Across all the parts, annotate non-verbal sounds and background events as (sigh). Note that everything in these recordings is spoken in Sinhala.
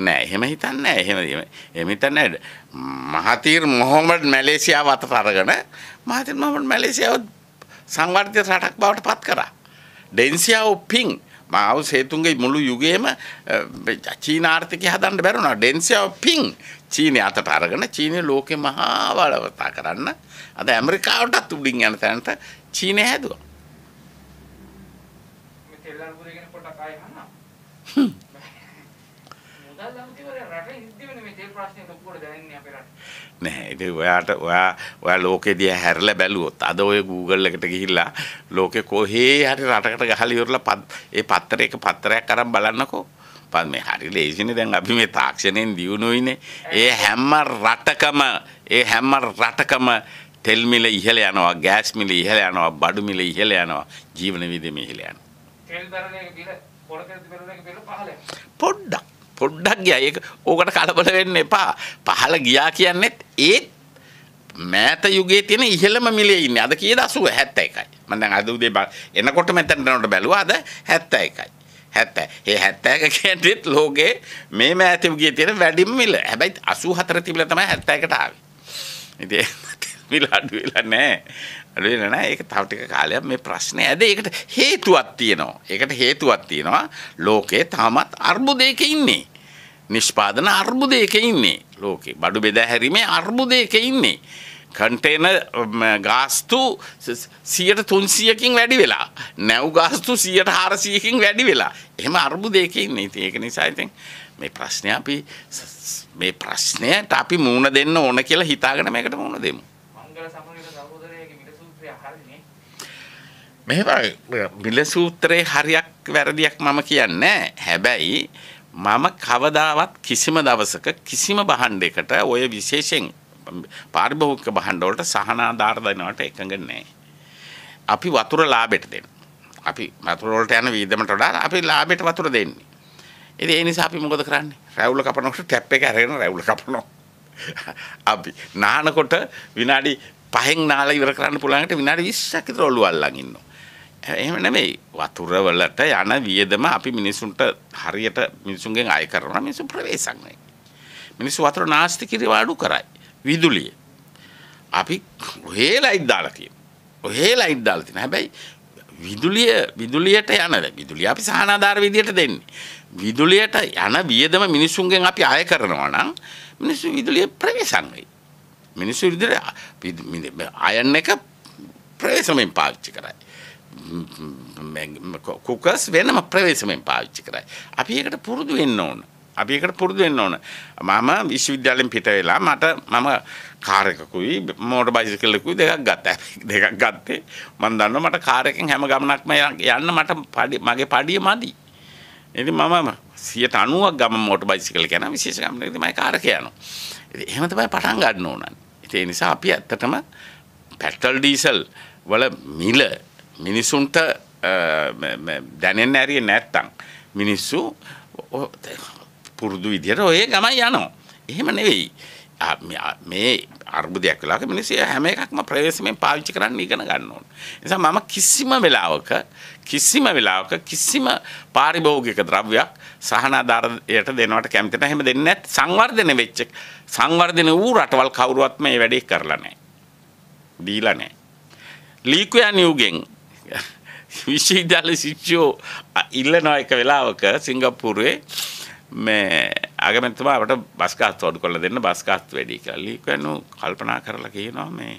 නෑ එහෙම හිතන්නේ එහෙම එහෙම හිතන්නේ මහතීර් මොහොමඩ් මැලේසියාව අතට අරගෙන මහතීර් මොහොමඩ් මැලේසියාව සංවර්ධිත රටක් බවට පත් කරා. ඩෙන්සියාව පිං මාව සේතුන්ගේ මුළු යුගයේම චීන ආර්ථිකය හදන්න බැරුණා ඩෙන්සියාව පිං චීනය අතට අරගෙන චීනය ලෝකෙ මහා බලවතා කරන්න අද ඇමරිකාවටත් උඩින් යන තැනට චීනය හැදුවා. ආයෙ මේ තෙල් ප්‍රශ්නේ ලොකුවට දැනෙන්නේ අපේ රටේ. නෑ ඉතින් ඔයාට ඔයා ඔයා ලෝකෙ දිහා හැරලා බැලුවොත් අද ඔය Google එකට ගිහිල්ලා ලෝකෙ කොහේ හරි රටකට ගහලා ඉවරලා ඒ පත්තරයක පත්තරයක් අරන් බලන්නකෝ. පත් මේ හරි ලේසිනේ දැන් අපි මේ තාක්ෂණයෙන් දියුණුයිනේ ඒ හැම රටකම ඒ හැම රටකම තෙල් මිල ඉහළ යනවා ගෑස් මිල ඉහළ යනවා බඩු මිල ඉහළ යනවා ජීවන විදිම ඉහළ යනවා. තෙල් තෙල් බැරලයක බිල යනවා. පොඩ්ඩක් පොඩ්ඩක් ගියා. ඒක ඕකට කලබල වෙන්න එපා. පහළ ගියා කියන්නේත් ඒත් මෑත යුගයේ තියෙන ඉහළම මිලේ ඉන්නේ. අද කීයද? 80 71යි මම දැන් අද උදේ බල- එනකොට මෙතනට යනකොට බැලුවා. අද 71යි 70 ඒ 71 කියන්නේ ලෝකේ මේ මෑත යුගයේ තියෙන වැඩිම මිල. හැබැයි 84 තිබිලා තමයි 71ට ආවේ. ඉතින් (laughs) මිල අඩු වෙලා නැහැ. අඩු වෙලා නැහැ. ඒක තව ටික කාලයක් මේ ප්‍රශ්නේ ඇද. ඒකට හේතුවක් තියෙනවා. ඒකට හේතුවක් තියෙනවා. ලෝකේ තාමත් අර්බුදයක ඉන්නේ. නිෂ්පාදන අර්බුදයක ඉන්නේ. ලෝකේ බඩු බෙදා හැරීමේ අර්බුදයක ඉන්නේ. කන්ටේන ගාස්තු සියයට තුන්සියකින් වැඩි වෙලා. නැව් ගාස්තු සියයට හාරසියකින් වැඩි වෙලා. එහෙම අර්බුදයක ඉන්නේ. ඉතින් ඒක නිසා ඉතින් මේ ප්‍රශ්නය අපි මේ ප්‍රශ්නයට අපි මූුණ දෙන්න ඕන කියලා හිතාගෙන මේකට මූුණ දෙමු. මෙහෙම මිල සූත්‍රයේ හරියක් වැරදියක් මම කියන්නේ හැබැයි මම කවදාවත් කිසිම දවසක කිසිම බහණ්ඩයකට ඔය විශේෂයෙන් පාරිභෝගික භාණ්ඩ වලට සහනාධාර දෙනවට එකඟ නැහැ. අපි වතුර ලාභෙට දෙන්න. අපි වතුර වලට යන වීදමට වඩා අපි ලාභෙට වතුර දෙන්නේ. ඉතින් ඒ නිසා අපි මොකද කරන්නේ? රැවුල කපනකොට ටැප් එක අරගෙන රැවුල කපනවා. අපි නානකොට විනාඩි 5න් නාලා ඉවර කරන්න පුළුවන්කට විනාඩි 20ක් විතර ඔළුව අල්ලන් ඉන්නවා. එහෙම නෙමෙයි වතුර වලට යන වියදම අපි මිනිසුන්ට හරියට මිනිසුන්ගෙන් අය කරනවා මිනිසුන් ප්‍රවේශම් නැහැ. මිනිස්සු වතුර නාස්ති කිරීම අඩු කරයි. විදුලිය. අපි ඔහේ ලයිට් දාලා තියෙනවා. ඔහේ ලයිට් දාලා තියෙනවා. හැබැයි විදුලිය විදුලියට යන විදුලිය අපි සහනාධාර විදියට දෙන්නේ. විදුලියට යන වියදම මිනිසුන්ගෙන් අපි අය කරනවා නම් මිනිස්සු විදුලිය ප්‍රවේශම් වෙයි. මිනිස්සු විදුලිය අයන් එක ප්‍රවේශමෙන් පාවිච්චි කරයි. කුකස් වෙනම ප්‍රවේශමෙන් පාවිච්චි කරයි. අපි ඒකට පුරුදු වෙන්න ඕන. අපි ඒකට පුරුදු වෙන්න ඕන. මම විශ්වවිද්‍යාලෙන් පිට වෙලා මට මම කාර් එකකුයි මෝටර් බයිසිකලකුයි දෙකක් ගත්තා. දෙකක් ගත්තේ මම දන්නවා මට කාර් එකෙන් හැම ගමනක්ම යන්න මට මගේ පඩිය මදි. ඉතින් මම 90ක් ගම මෝටර් බයිසිකල් යන විශේෂ ගමනකදී මම කාර් එක යනවා. ඉතින් එහෙම තමයි පටන් ගන්න ඕන. ඒ නිසා අපි ඇත්තටම පෙට්‍රල් ඩීසල් වල මිල මිනිසුන්ට දැනෙන්න ඇරිය නැත්තම් මිනිස්සු පුරුදු විදියට ඔය ගමන් යනවා. එහෙම නෙවෙයි. මේ අර්බුදයක් වෙලාවක මිනිස්සු හැම එකක්ම ප්‍රවේශමෙන් පාවිච්චි කරන්න ඉගෙන ගන්න ඕන. නිසා මම කිසිම වෙලාවක කිසිම වෙලාවක කිසිම පාරිභෝගික ද්‍රව්‍යයක් සහනාධාරයට දෙනවට කැමති නැහැ. එහෙම දෙන්නේ නැත් සංවර්ධනය වෙච්ච සංවර්ධන වූ රටවල් කවුරුවත් මේ වැඩේ කරලා නැහැ. දීලා නැහැ. ලීකුයා නියුගෙන් (laughs) විශ්වවිද්‍යාල ශිෂ්‍යෝ ඉල්ලනවා එක වෙලාවක සිංගප්පූරුවේ මේ අගමැතිතුමා අපට බස් ගාස්තු අඩු කරලා දෙන්න බස් ගාස්තු වැඩි කියලා. ලීකුවනු කල්පනා කරලා කියනවා මේ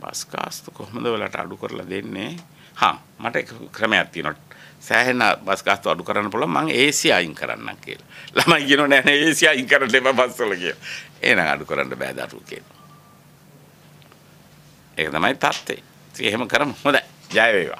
බස් ගාස්තු කොහොමද වලට අඩු කරලා දෙන්නේ? හා මට එක ක්‍රමයක් තියෙනවා. සෑහෙන බස් ගාස්තු අඩු කරන්න පුළුවන් මම AC අයින් කරන්නම් කියලා. ළමයි කියනවා නෑ නෑ AC අයින් කරන්න එපා බස් වල කියලා. එහෙනම් අඩු කරන්න බෑ දරුවෝ කියනවා. ඒක තමයි තත්ත්වය. ඉතින් එහෙම කරමු. හොඳයි. ya de viva.